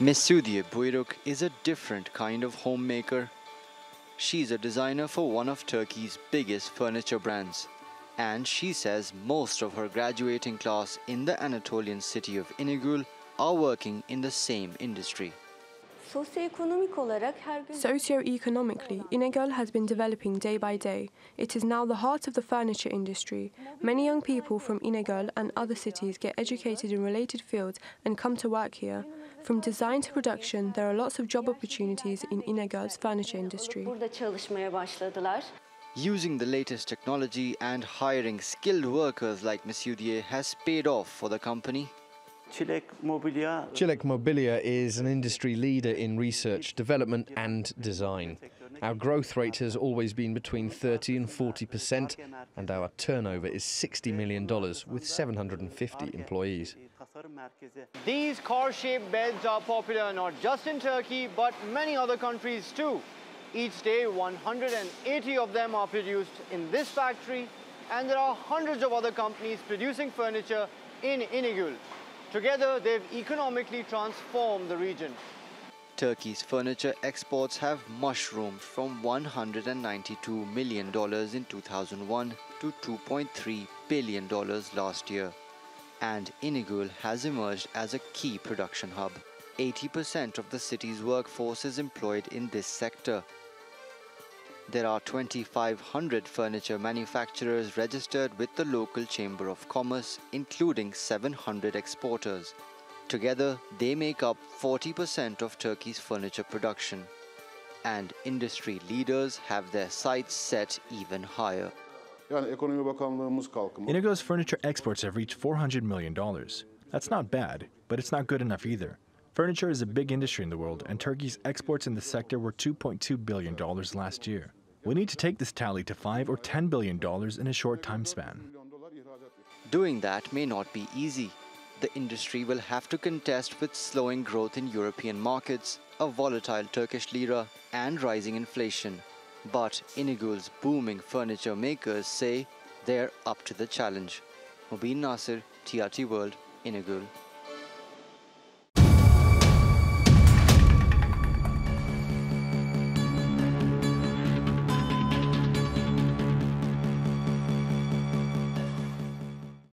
Mesudiye Buyruk is a different kind of homemaker. She's a designer for one of Turkey's biggest furniture brands. And she says most of her graduating class in the Anatolian city of Inegöl are working in the same industry. Socioeconomically, Inegöl has been developing day by day. It is now the heart of the furniture industry. Many young people from Inegöl and other cities get educated in related fields and come to work here. From design to production, there are lots of job opportunities in Inegöl's furniture industry. burada çalışmaya başladılar. Using the latest technology and hiring skilled workers like Mesudiye has paid off for the company. Çilek Mobilya Çilek Mobilia is an industry leader in research, development, and design. Our growth rate has always been between 30 and 40 percent, and our turnover is $60 million with 750 employees. These car shaped beds are popular not just in Turkey but many other countries too. Each day, 180 of them are produced in this factory, and there are hundreds of other companies producing furniture in Inegöl. Together, they've economically transformed the region. Turkey's furniture exports have mushroomed from $192 million in 2001 to $2.3 billion last year. And Inegöl has emerged as a key production hub. 80% of the city's workforce is employed in this sector. There are 2,500 furniture manufacturers registered with the local Chamber of Commerce, including 700 exporters. Together, they make up 40% of Turkey's furniture production. And industry leaders have their sights set even higher. Yani Ekonomi Bakanlığımız kalkımı Inegöl's furniture exports have reached $400 million. That's not bad, but it's not good enough either. Furniture is a big industry in the world, and Turkey's exports in the sector were $2.2 billion last year. We need to take this tally to 5 or $10 billion in a short time span. Doing that may not be easy. The industry will have to contest with slowing growth in European markets, a volatile Turkish lira, and rising inflation. But Inegöl's booming furniture makers say they're up to the challenge. Mubin Nasir, TRT World, Inegöl.